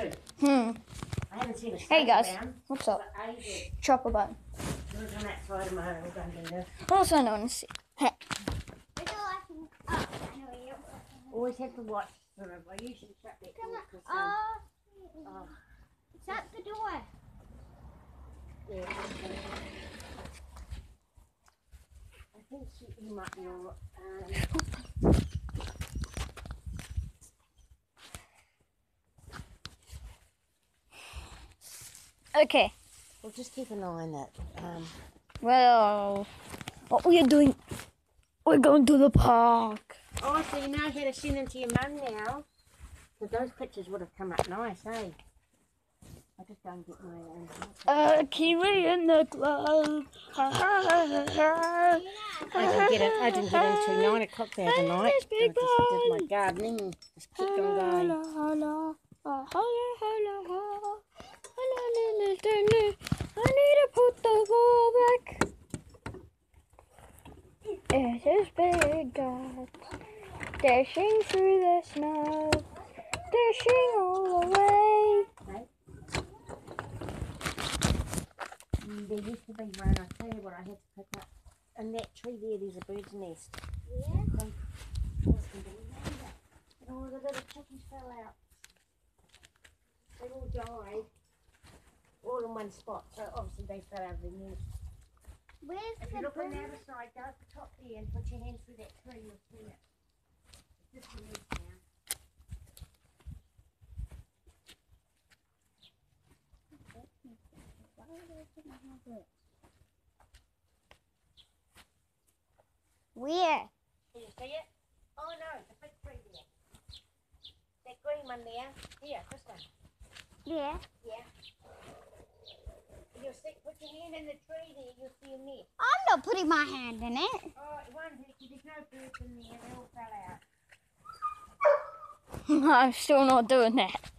too. Hmm. I haven't seen a Hey, guys. around What's up? for ages. Chopper button. Look on that of my road, we're do this. Also known as Hey. Always have to watch. Sort of, I usually shut that door 'cause, um, Oh, oh, shut the door. yeah. I think she, he might be all um, Okay. We'll just keep an eye on that. Um, Well, what we are doing? We're going to the park. oh, so you know how to send them to your mum now? Because those pictures would have come up nice, eh? I just go and get my um, A kiwi in the glove. Ha, ha, ha, ha, I didn't get it. I didn't get in till nine o'clock the other night. I just did my gardening. Just kept on going. It is big dog dashing through the snow, dashing all the way. Mm, There used to be one. I tell you what, I had to pick up. In that tree there, there's a bird's nest. Yeah. They- just can believe it. And all the little chickens fell out. They all died. All in one spot. So obviously they fell out of the nest. Where's If the you look on the other side, go at the top there and put your hand through that tree, you'll see it. It's just a nest now. Where? Can you see it? Oh no, the big tree there. That green one there. Here, this one. Yeah. Yeah. Put your hand in the tree there, you'll see a nest. I'm not putting my hand in it. Oh, it won't hurt you. There's no birds in there. They all fell out. I'm still not doing that.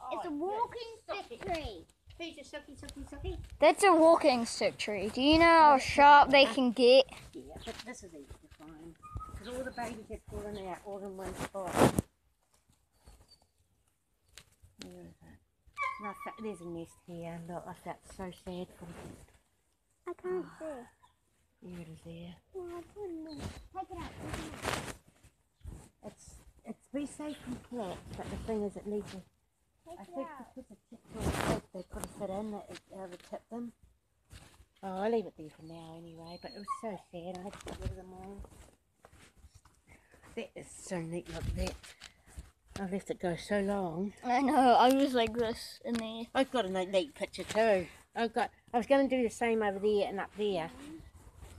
Oh, It's a walking stick tree. Who's your sucky, sucky, sucky? That's a walking stick tree. Do you know how sharp they can get? Yeah, but this is easy to find. Because all the babies have fallen out all in one spot. It? No, I there's a nest here. Look, I felt so sad for them. I can't ah. see. Here it is there. Oh, I don't know. Take it out. It's it's be safe from cats, but the thing is it needs I Take it think out. because the chips are big, they could have fit in, it, it uh, would tip them. Oh, I'll leave it there for now anyway, but it was so sad, I had to get rid of them all. That is so neat, look at that. I've left it go so long. I know. I was like this in there. I've got a neat, neat picture too. I've got, I was going to do the same over there and up there,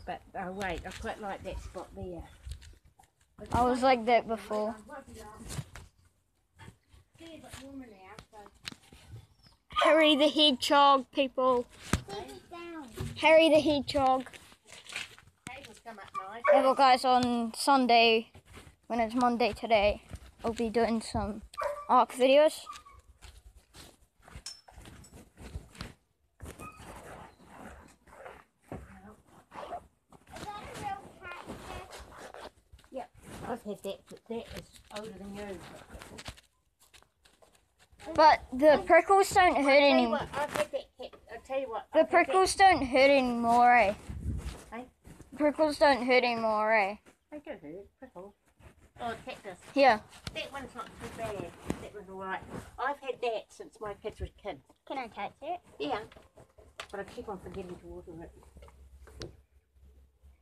but oh wait, I quite like that spot there. I was like that before. It's a bit warmer now, so Harry the Hedgehog, people. Harry the Hedgehog. tables come up nice. Yeah, well, guys, on Sunday, when it's Monday today, I'll be doing some Ark videos. Is that a real cactus? I've had that, but that is older than yours. But the prickles don't hurt I'll tell you anymore. what, I've had that cat. I'll tell you what. The I've had that- prickles don't hurt anymore, eh? Prickles don't hurt anymore, eh? They do hurt. Prickle. Oh, cactus. Yeah. That one's not too bad. That was alright. I've had that since my kids were kids. Can I touch it? Yeah. But I keep on forgetting to water it.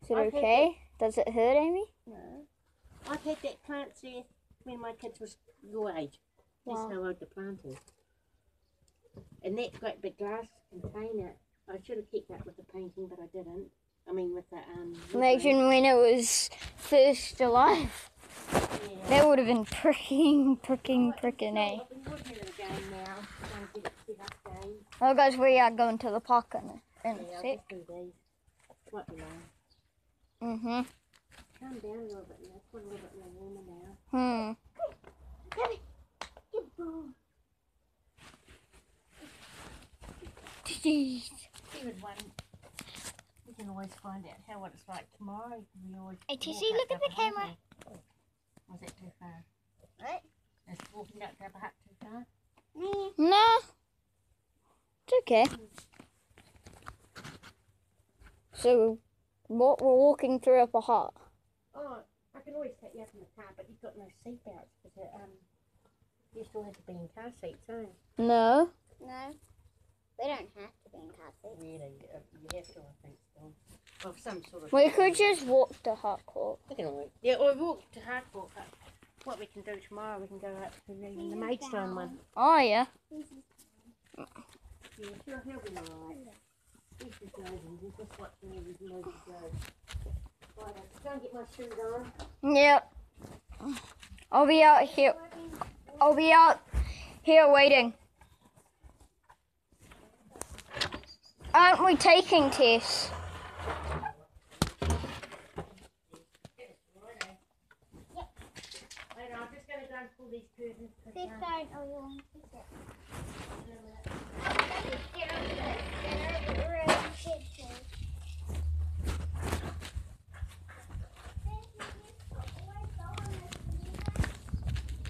Is it I've okay? Does it hurt, Amy? No. I've had that plant there when my kids was your age. That's Wow. how old the plant is. And that great big glass container, I should have kept that with the painting, but I didn't. I mean, with the um. Imagine when it was first alive. Yeah. That would have been pricking, pricking, pricking, eh? I've been working at a game now. Trying to get it set up game. Oh, guys, we are going to the park in a, in Yeah, a I'll sec. just do these. Might be long. Mm-hmm. Calm down a little bit now. It's a little bit more warmer now. Hmm. Come here. Good boy. See with one. We can always find out how what it's like tomorrow. We always. Hey, walk Tissy, look at the Upper Hutt, camera. Was it too far? What? Is walking up to Upper Hutt too far? Me. No. It's okay. So, what we're walking through Upper Hutt. Oh, I can always take you up in the car, but you've got no seatbelts because um, you still have to be in car seats, don't you? No. No. They don't have to be in car seats. Really, uh, you have to, I think, still. Of some sort of. We could just walk to Harcourt. We can always. Yeah, or walk to Harcourt. But what we can do tomorrow, we can go up to the, the Maidstone one. Oh yeah. Yeah, he'll be alright. He's just nosing, he's just watching every nosy go. Right, I'll go and get my shoes on. Yep. I'll be out here. I'll be out here waiting. Aren't we taking tests? Wait, I'm just to pull these curtains. 'cause, This oh, you want to sit. Get over there. Get over there. Sit, sit.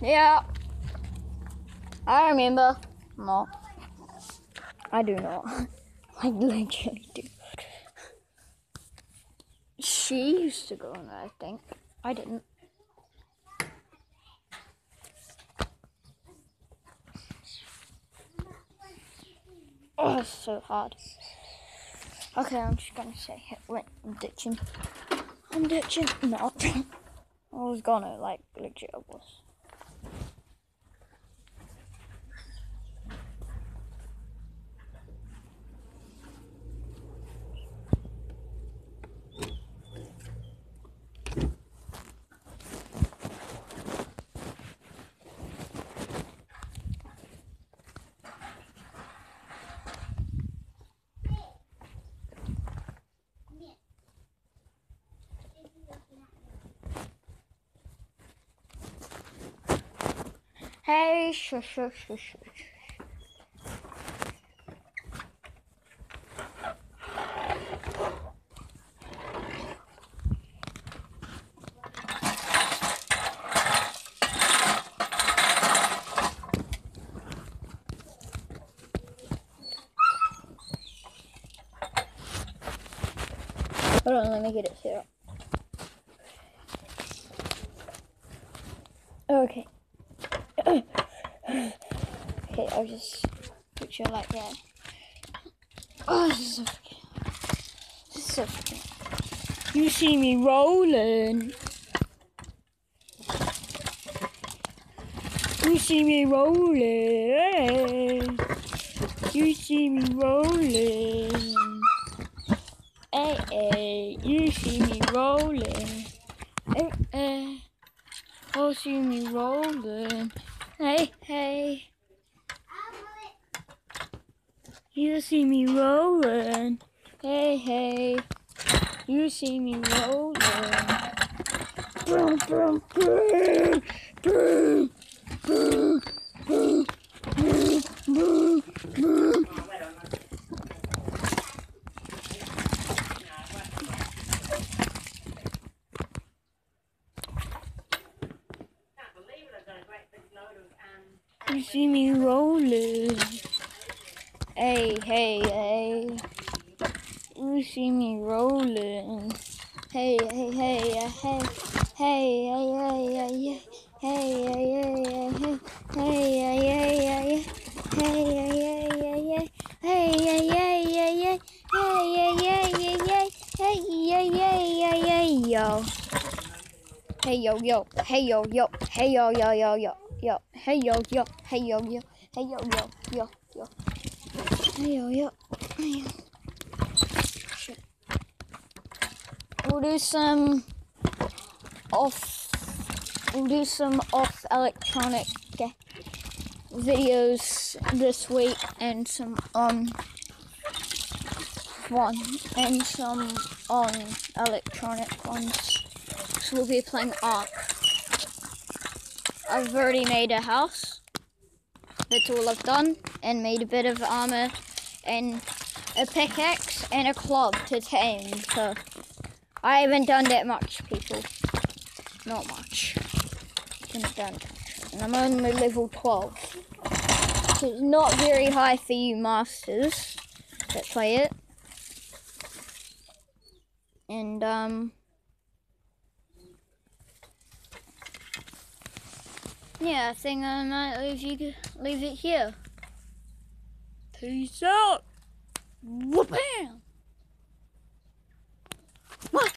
Yeah. I remember. No. I do not. I literally do. She used to go in there, I think. I didn't. Oh, it's so hard. Okay, I'm just gonna say it. Wait, I'm ditching. I'm ditching. No. I was gonna, like, legit I was. Hey, shush, shush, shush, shush. Hold on, let me get it set. Okay. Okay, I'll just put you like that. Oh, this is so freaking. This is so freaking. You see me rolling. You see me rolling. You see me rolling. Hey, hey, you see me rolling. Hey, hey. Oh, see me rolling. Hey, hey. You see me rolling. Hey, hey. You see me rolling. Boom, boom, boom. Boom, boom, boom, boom, boom. See me rolling. Hey, hey, hey. You see me rolling. Hey, hey, hey, hey. Hey, hey, hey. Hey, hey, hey, hey. Hey, yeah, yeah. Hey, yeah, yeah, yeah, yeah. Hey, yeah, yeah, yeah, yeah. Hey, yeah, yeah, yeah, yeah. Hey, yeah, yeah, yeah, yeah, yo. Hey, yo, yo. Hey, yo, yo. Hey, yo, yo, yo, yo. Yo. Hey, yo, yo. Hey, yo, yo. Hey, yo, yo. Yo, yo. Hey, yo, yo. Hey, yo. Shit. We'll do some off. We'll do some off electronic videos this week and some on one and some on electronic ones. So we'll be playing Ark. I've already made a house. That's all I've done, and made a bit of armor and a pickaxe and a club to tame. So I haven't done that much, people. Not much. Haven't done. And I'm only level 12. So it's not very high for you masters that play it. And um Yeah, I think I might leave you leave it here. Peace out. Whoopam. What?